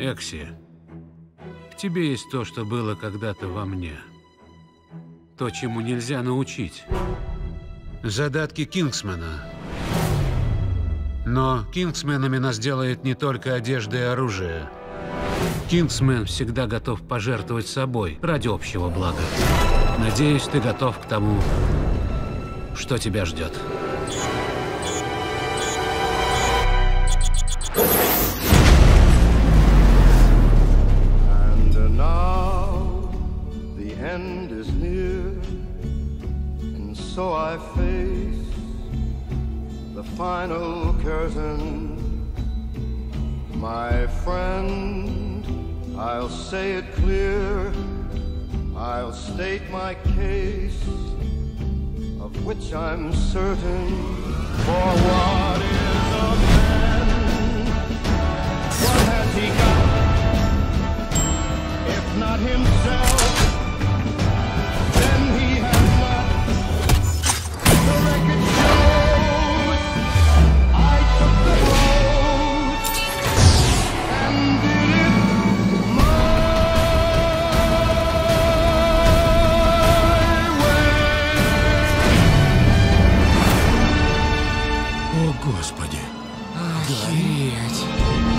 Экси, в тебе есть то, что было когда-то во мне. То, чему нельзя научить. Задатки Кингсмена. Но Кингсменами нас делает не только одежда и оружие. Кингсмен всегда готов пожертвовать собой ради общего блага. Надеюсь, ты готов к тому, что тебя ждет. So I face the final curtain. My friend, I'll say it clear, I'll state my case, of which I'm certain. For what is a Господи. Охереть.